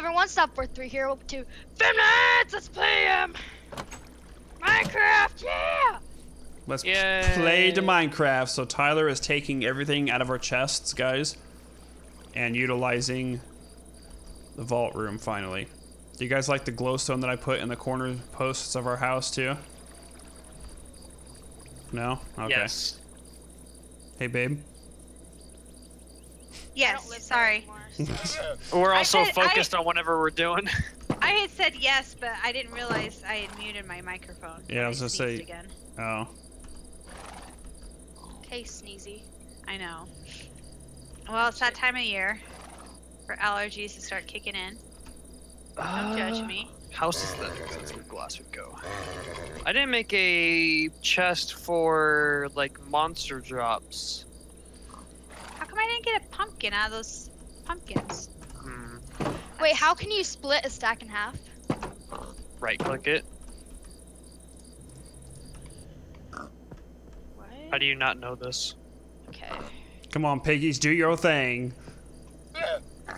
everyone, stop for three here up to five minutes. Let's play him! Minecraft. Yeah. Let's Yay. play to Minecraft. So Tyler is taking everything out of our chests, guys, and utilizing the vault room finally. Do you guys like the glowstone that I put in the corner posts of our house too? No? Okay. Yes. Hey, babe. I Yes, don't live there sorry. anymore, so- We're I also said- I- focused on whatever we're doing. I had said yes, but I didn't realize I had muted my microphone. Yeah, I was gonna say- again. Oh. Okay, sneezy. I know. Well, it's that time of year for allergies to start kicking in. Don't uh, judge me. House is that? That's where glass would go. I didn't make a chest for like monster drops. How come I didn't get a pumpkin out of those pumpkins? Hmm. Wait, how can you split a stack in half? Right click it. What? How do you not know this? Okay. Come on, piggies, do your thing.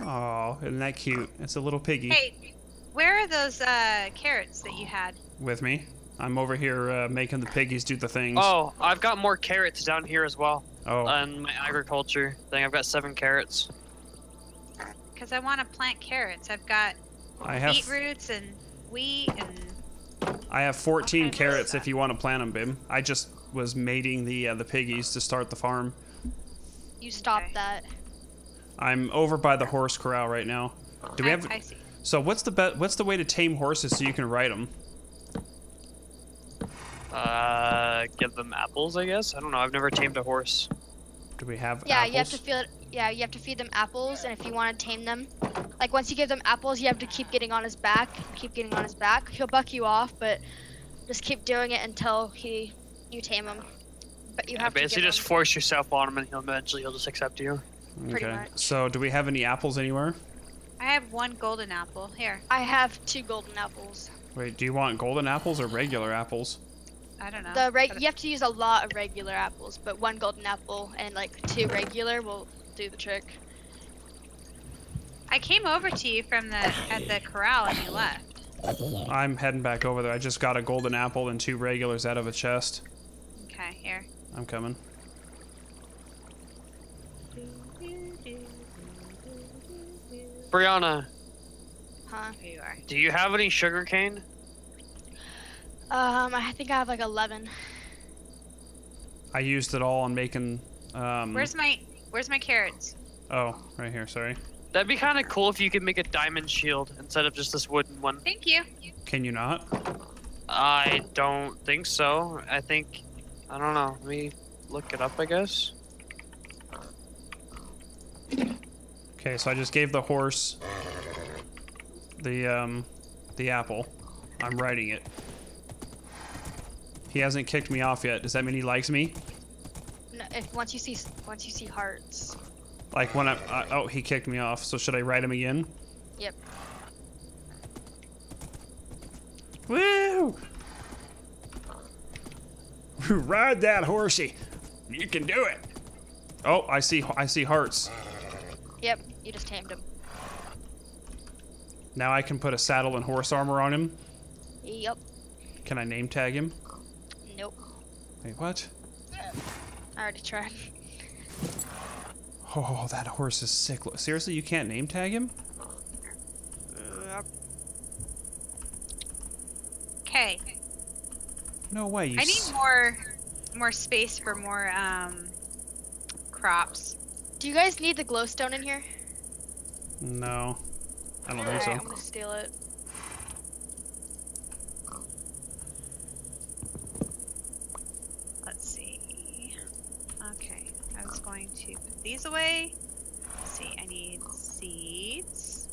Oh, isn't that cute? It's a little piggy Hey, where are those uh, carrots that you had? with me. I'm over here uh, making the piggies do the things. Oh, I've got more carrots down here as well. Oh. On my agriculture thing, I've got seven carrots. Because I want to plant carrots. I've got I have beetroots and wheat and I have 14 carrots if you want to plant them, babe. I just was mating the uh, the piggies to start the farm. You stop Okay. that. I'm over by the horse corral right now. Do we I, have? I see. So what's the be- what's the way to tame horses so you can ride them? Uh, give them apples, I guess. I don't know. I've never tamed a horse. Do we have Yeah, apples? you have to feed. Yeah, you have to feed them apples, and if you want to tame them, like once you give them apples, you have to keep getting on his back, keep getting on his back. He'll buck you off, but just keep doing it until he you tame him. But you Yeah, have to basically give just him- force yourself on him, and he'll eventually he'll just accept you. okay. much. So do we have any apples anywhere? I have one golden apple. Here. I have two golden apples. Wait, do you want golden apples or regular apples? I don't know. The reg- you have to use a lot of regular apples, but one golden apple and like two regular will do the trick. I came over to you from the at the corral and you left. I'm heading back over there. I just got a golden apple and two regulars out of a chest. Okay, here. I'm coming. Brianna, Huh? Here you are. do you have any sugar cane? Um, I think I have like 11. I used it all on making. Um, Where's my Where's my carrots? Oh, right here. Sorry. That'd be kind of cool if you could make a diamond shield instead of just this wooden one. Thank you. Can you not? I don't think so. I think, I don't know. Let me look it up, I guess. Okay, so I just gave the horse the um the apple. I'm riding it. He hasn't kicked me off yet. Does that mean he likes me? No, if once you see once you see hearts. Like when I, I oh he kicked me off. So should I ride him again? Yep. Woo! Ride that horsey. You can do it. Oh, I see I see hearts. Yep. You just tamed him. Now I can put a saddle and horse armor on him. Yep. Can I name tag him? Nope. Wait, what? I already tried. Oh, that horse is sick. Seriously, you can't name tag him? Okay. No way. You I need more more space for more um crops. Do you guys need the glowstone in here? No, I don't think so. I'm gonna steal it. Let's see. Okay, I was going to put these away. Let's see, I need seeds,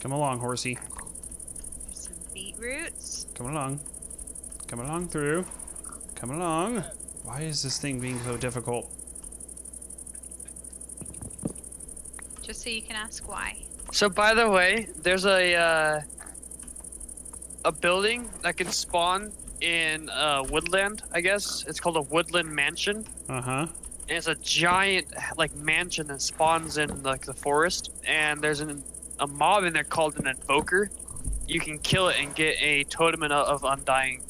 Come along, horsey. some beetroots. Come along. Come along through. Come along. Why is this thing being so difficult? Just so you can ask why. So, by the way, there's a uh, a building that can spawn in uh, woodland. I guess it's called a woodland mansion, Uh huh. And it's a giant like mansion that spawns in like the forest. And there's an a mob in there called an invoker. You can kill it and get a totem of undying.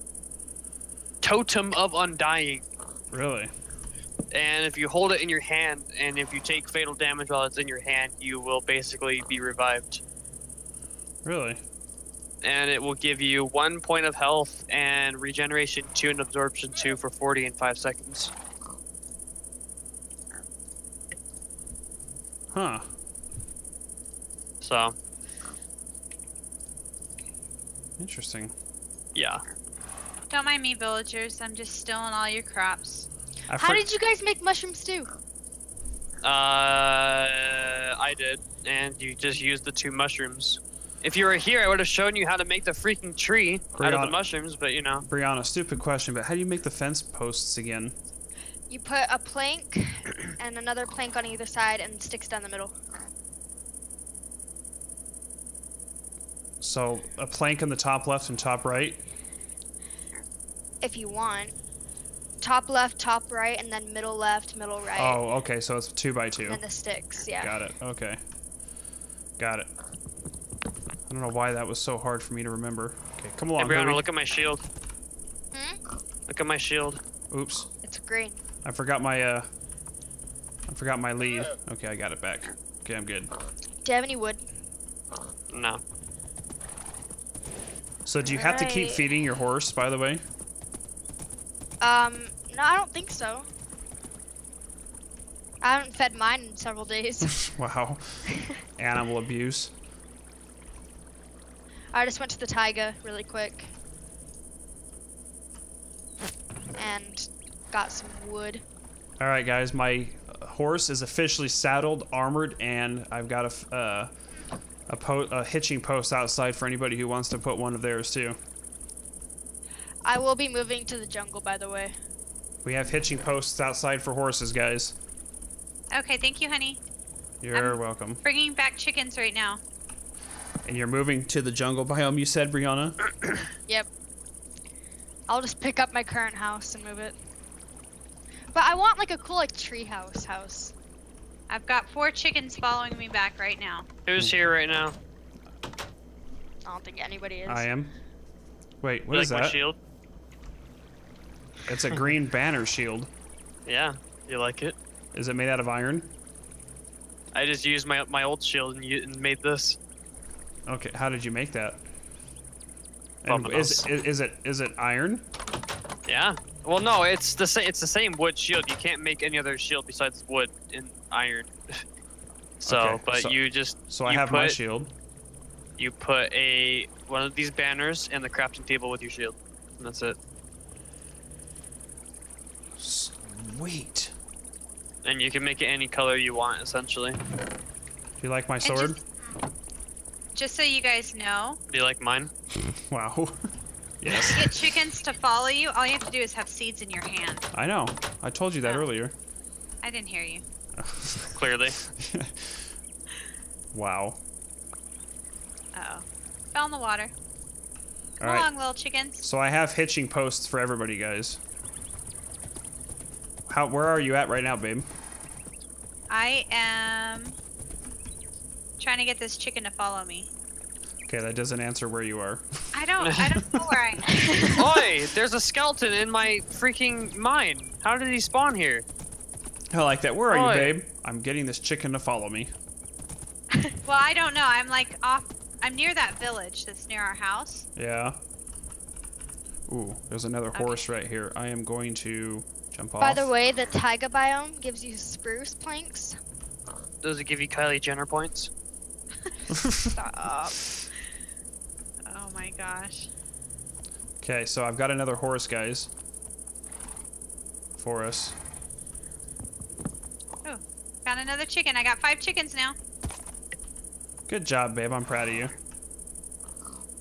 Totem of undying. Really? And if you hold it in your hand, and if you take fatal damage while it's in your hand, you will basically be revived. Really? And it will give you one point of health and regeneration two and absorption two for 40 and five seconds. Huh. So, Interesting. yeah. Don't mind me, villagers. I'm just stealing all your crops. I How did you guys make mushroom stew? Uh, I did, and you just used the two mushrooms. If you were here, I would have shown you how to make the freaking tree out of the mushrooms, but you know. Brianna, stupid question, but how do you make the fence posts again? You put a plank and another plank on either side and sticks down the middle. So a plank in the top left and top right. If you want. Top left, top right, and then middle left, middle right. Oh, okay. So it's two by two. And the sticks, yeah. Got it. Okay. Got it. I don't know why that was so hard for me to remember. Okay, come Hey, along. Brianna, Hurry. look at my shield. Hmm? Look at my shield. Oops. It's green. I forgot my uh. I forgot my lead. Okay, I got it back. Okay, I'm good. Do you have any wood? No. So do you have to keep feeding your horse, by the way? Um, no, I don't think so. I haven't fed mine in several days. wow. Animal abuse. I just went to the taiga really quick. And got some wood. All right, guys. My uh, horse is officially saddled, armored, and I've got a uh, a, po- a hitching post outside for anybody who wants to put one of theirs too. I will be moving to the jungle, by the way. We have hitching posts outside for horses, guys. Okay, thank you, honey. You're I'm- welcome. Bringing back chickens right now. And you're moving to the jungle biome, you said, Brianna? Yep. I'll just pick up my current house and move it. But I want like a cool like tree house house. I've got four chickens following me back right now. Who's here right now? I don't think anybody is. I am. Wait, You what is like my that? shield? It's a green banner shield. Yeah. You like it? Is it made out of iron? I just used my my old shield and, you, and made this. Okay, how did you make that? And is, is, is it is it iron? Yeah. Well, no, it's the same. It's the same wood shield. You can't make any other shield besides wood and iron. so, Okay, but so- you just So I you have put, my shield. You put a one of these banners in the crafting table with your shield. And that's it. Sweet. And you can make it any color you want, essentially. Do you like my sword? just- Just so you guys know, Do you like mine? Wow. yes. to get chickens to follow you, all you have to do is have seeds in your hand. I know. I told you that Oh. earlier. I didn't hear you. Clearly. wow. Uh oh. Fell in the water. Come right. along, little chickens. So I have hitching posts for everybody, guys. How? Where are you at right now, babe? I am trying to get this chicken to follow me. Okay, that doesn't answer where you are. I don't I don't know where I am. Oi! There's a skeleton in my freaking mine. How did he spawn here? I like that. Where are Oi. you, babe? I'm getting this chicken to follow me. Well, I don't know. I'm like off I'm near that village that's near our house. Yeah. Ooh, there's another Okay. horse right here. I am going to jump off. By the way, the taiga biome gives you spruce planks. Does it give you Kylie Jenner points? Stop. Oh my gosh. Okay, so I've got another horse, guys. For us. Oh, Got another chicken. I got five chickens now. Good job, babe. I'm proud of you.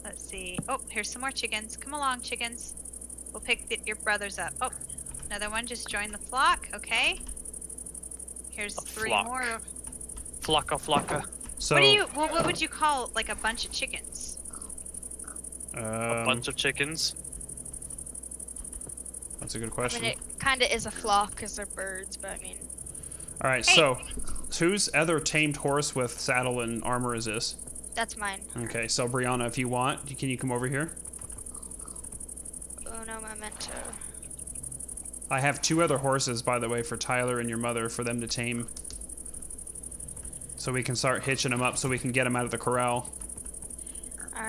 Let's see. Oh, here's some more chickens. Come along, chickens. We'll pick the, your brothers up. Oh, another one just joined the flock. Okay. Here's A three flock. more. Flocka flocka. So, what do you? What, what would you call like a bunch of chickens? A um, bunch of chickens. that's a good question. I question. mean, it kind of is a flock because they're birds, but I mean, All right, Hey. so whose other tamed horse with saddle and armor is this? That's mine. Okay, so Brianna, if you want, can you come over here? Uno memento. I have two other horses, by the way, for Tyler and your mother for them to tame. So we can start hitching them up so we can get them out of the corral.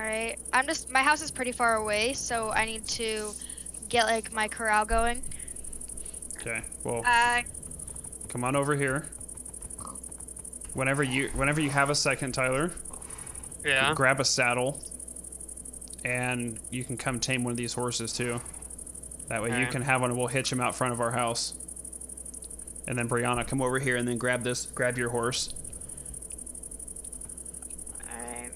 Alright. I'm just my house is pretty far away, so I need to get like my corral going. Okay, well, Uh, come on over here. Whenever you whenever you have a second, Tyler, Yeah. grab a saddle, and you can come tame one of these horses too. That way you Alright. can have one, and we'll hitch him out front of our house. And then Brianna, come over here and then grab this, grab your horse. Alright.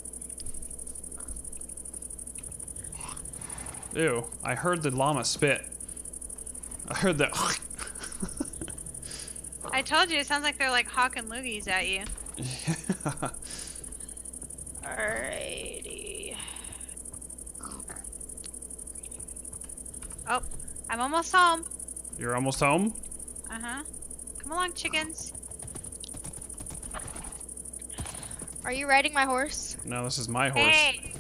Ew, I heard the llama spit. I heard the. I told you, it sounds like they're like hawking loogies at you. Alrighty. Oh, I'm almost home. You're almost home? Uh huh. Come along, chickens. Are you riding my horse? No, this is my horse. Hey,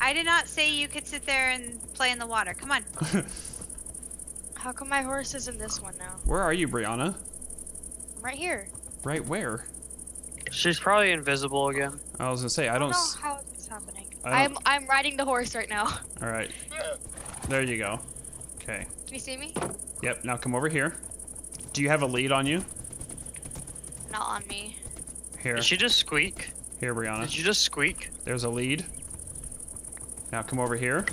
I did not say you could sit there and play in the water. Come on. How come my horse is in this one now? Where are you, Brianna? I'm right here. Right where? She's probably invisible again. I was gonna say, I I don't. don't s- know how it's happening. I I'm I'm riding the horse right now. All right. There you go. Okay. Can you see me? Yep. Now come over here. Do you have a lead on you? Not on me. Here. Did she just squeak? Here, Brianna. Did you just squeak? There's a lead. Now come over here.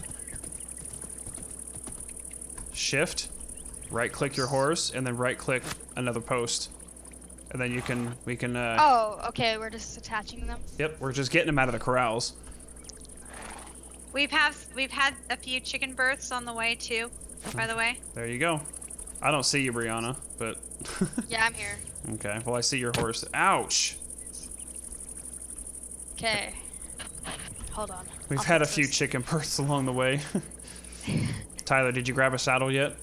Shift. Right click your horse and then right click another post. And then you can, we can, uh, Oh, okay. We're just attaching them. yep, we're just getting them out of the corrals. We've have we've had a few chicken births on the way too. By the way, There you go. I don't see you, Brianna, but. Yeah, I'm here. okay, well, I see your horse. Ouch! Okay. Hold on. We've I'll had a few this. chicken births along the way. Tyler, did you grab a saddle yet?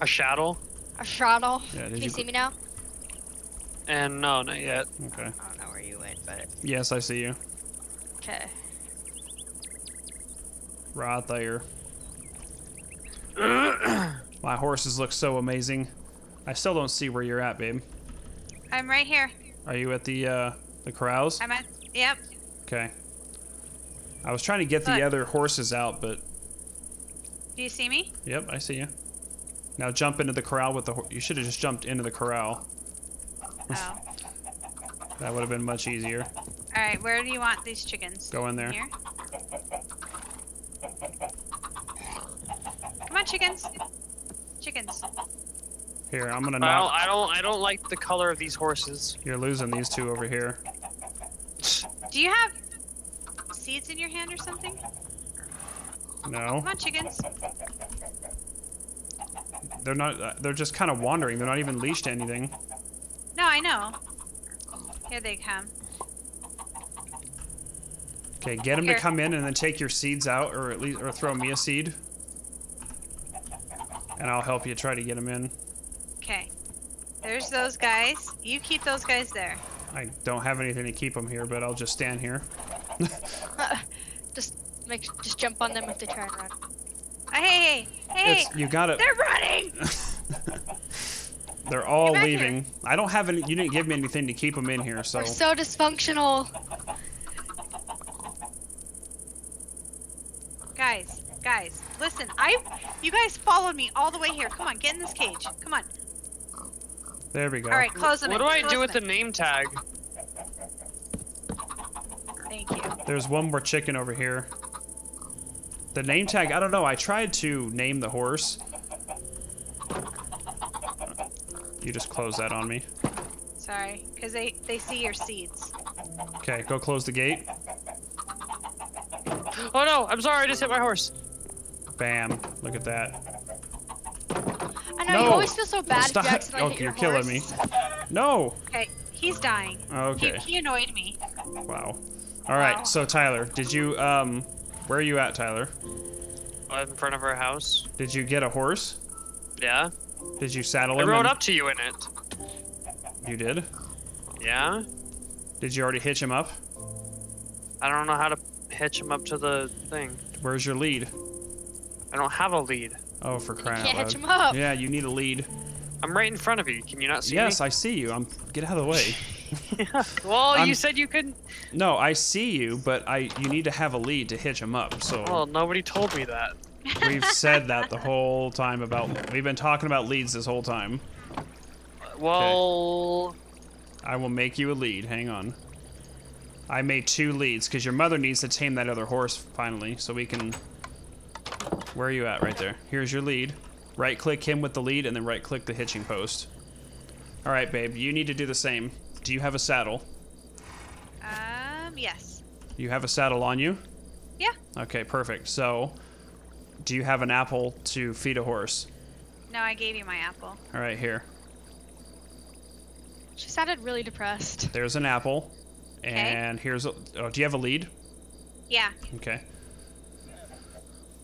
A shadow? A straddle. Yeah, did Can you, you see me now? And no, not yet. Okay. I don't know where you went, but Yes, I see you. okay. Right there. My horses look so amazing. I still don't see where you're at, babe. I'm right here. Are you at the uh, the corrals? I'm at. Yep. Okay. I was trying to get the other horses out, but Do you see me? yep, I see you. Now jump into the corral with the. hor- You should have just jumped into the corral. Oh. That would have been much easier. All right. Where do you want these chickens? Go in there. Here. Come on, chickens. Chickens. Here, I'm gonna I don't, knock. I don't. I don't like the color of these horses. You're losing these two over here. Do you have seeds in your hand or something? No, Come on, chickens. they're not. uh, They're just kind of wandering. They're not even leashed to anything. No, I know. Here they come. Okay, get them to come in and then take your seeds out, or at least, or throw me a seed, and I'll help you try to get them in. Okay. There's those guys. You keep those guys there. I don't have anything to keep them here, but I'll just stand here. just make just jump on them if they try and run. Uh, hey, hey, hey! It's you got it. They're running. They're all Get back here. leaving. I don't have any. You didn't give me anything to keep them in here, so We're so dysfunctional. Guys, guys, listen. I, you guys followed me all the way here. Come on, get in this cage. Come on. there we go. All right, close them What in. do I close do with the name tag? in. Thank you. There's one more chicken over here. The name tag. I don't know. I tried to name the horse. You just closed that on me. Sorry, because they they see your seeds. Okay, go close the gate. Oh no! I'm sorry. I just hit my horse. Bam. Look at that. I know No. you always feel so bad Stop. if you accidentally Oh, hit you're your killing horse. me. No. Okay, he's dying. Okay. He, he annoyed me. Wow. All right. Wow. So Tyler, did you um, where are you at, Tyler? I'm in front of our house. Did you get a horse? Yeah. Did you saddle I him? I rode and- up to you in it. You did. Yeah. Did you already hitch him up? I don't know how to hitch him up to the thing. Where's your lead? I don't have a lead. Oh, for crying Can't out hitch loud. him up. Yeah, you need a lead. I'm right in front of you. Can you not see yes, me? Yes, I see you. I'm get out of the way. well, I'm- you said you couldn't. No, I see you, but I you need to have a lead to hitch him up. So Well, nobody told me that. we've said that the whole time about we've been talking about leads this whole time. Well, I will make you a lead. Hang on. I made two leads because your mother needs to tame that other horse finally, so we can. Where are you at? Right there. Here's your lead. Right click him with the lead, and then right click the hitching post. All right, babe. You need to do the same. Do you have a saddle? Um, yes. You have a saddle on you? Yeah. Okay, perfect. So, do you have an apple to feed a horse? No, I gave you my apple. All right, here. She sounded really depressed. There's an apple. And here's a. Oh, do you have a lead? Yeah. Okay.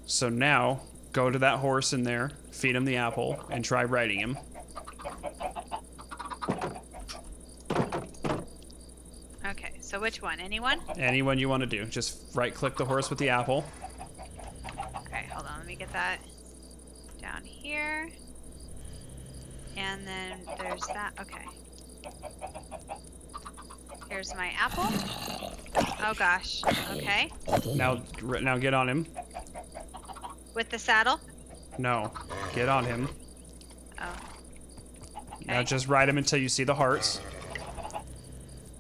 So now, go to that horse in there, feed him the apple, and try riding him. Okay, so which one? Anyone? Anyone you want to do. Just right click the horse with the apple. Okay, hold on. Let me get that down here. And then there's that. Okay. Here's my apple. Oh gosh. Okay. Now, now get on him. With the saddle. No, get on him. Oh. Now just ride him until you see the hearts.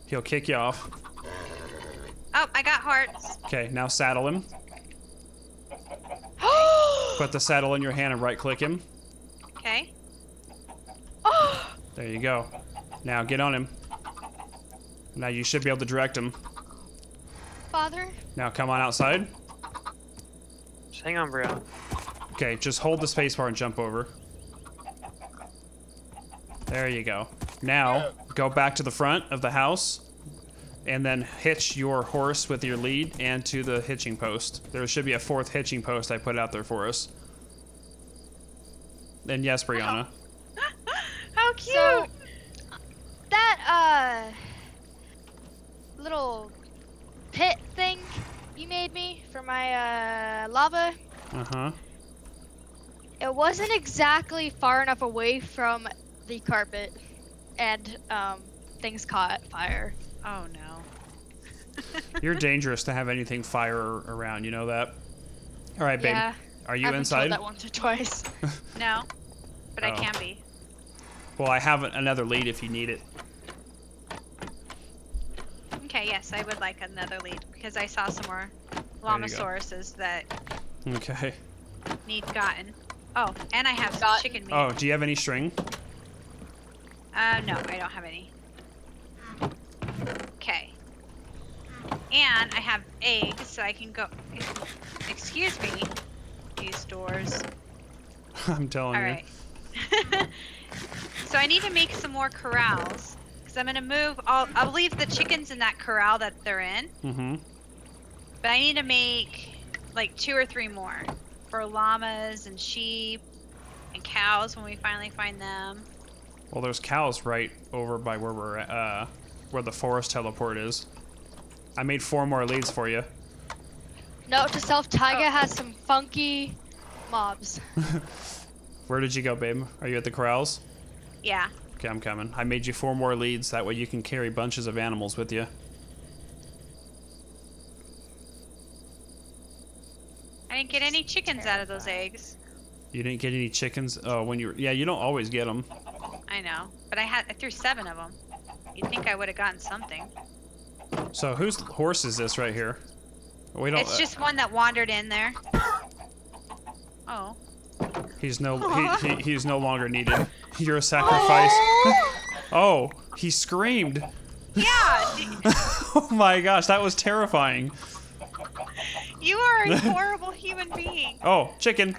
He'll kick you off. I got hearts. Okay, now saddle him. Put the saddle in your hand and right click him. Okay. oh, There you go. Now get on him. Now you should be able to direct him. father. Now come on outside. just hang on, Brianna. Okay, just hold the spacebar and jump over. There you go. Now, go back to the front of the house and then hitch your horse with your lead and to the hitching post. There should be a fourth hitching post I put out there for us. And yes, Brianna. How cute. So that uh little pit thing you made me for my uh lava, Uh huh. it wasn't exactly far enough away from the carpet and um things caught fire. oh no. You're dangerous to have anything fire around, you know that? All right, babe. Yeah. Are you I've been inside? told that once or twice. No. But I Oh. can be. Well, I have another lead if you need it. Okay, yes, I would like another lead because I saw some more go. Llamasauruses that Okay. need gotten. Oh, and I have some Got- chicken meat. Oh, do you have any string? Uh, no, I don't have any. Okay. And I have eggs, so I can go. Excuse me. These doors. I'm telling All you. right. so I need to make some more corrals because I'm gonna move. I'll I'll leave the chickens in that corral that they're in, Mm-hmm. but I need to make like two or three more for llamas and sheep and cows when we finally find them. Well, there's cows right over by where we're at, uh, where the forest teleport is. I made four more leads for you. Note to self, Taiga Oh. has some funky mobs. Where did you go, babe? Are you at the corrals? Yeah. Okay, I'm coming. I made you four more leads. That way you can carry bunches of animals with you. I didn't get any chickens out of those eggs. You didn't get any chickens? Oh, when you were... Yeah, you don't always get them. I know, but I had I threw seven of them. You'd think I would have gotten something. So whose horse is this right here? We don't... It's just one that wandered in there. Oh. He's no... He, he, he's no longer needed. You're a sacrifice. oh, he screamed. Yeah, oh my gosh, that was terrifying. you are a horrible human being. Oh, chicken.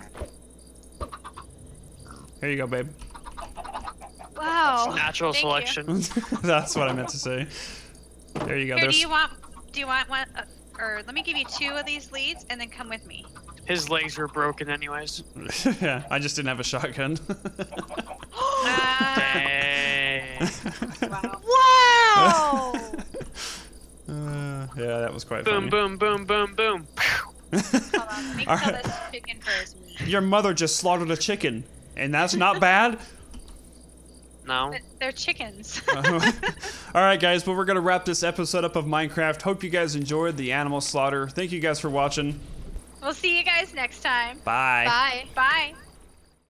Here you go, babe. Wow. Natural Thank selection. That's what I meant to say. There you go. Here, do you want do you want one uh, or let me give you two of these leads and then come with me. His legs were broken, anyways. yeah, I just didn't have a shotgun. Uh, Dang. wow. Wow. Uh, Yeah, that was quite Boom, funny. boom, boom, boom, boom. Hold on, let me All kill right. this chicken first. Your mother just slaughtered a chicken, and that's not bad. No. But they're chickens. All right, guys, but we're gonna wrap this episode up of Minecraft. Hope you guys enjoyed the animal slaughter. Thank you guys for watching. we'll see you guys next time. Bye. Bye. Bye.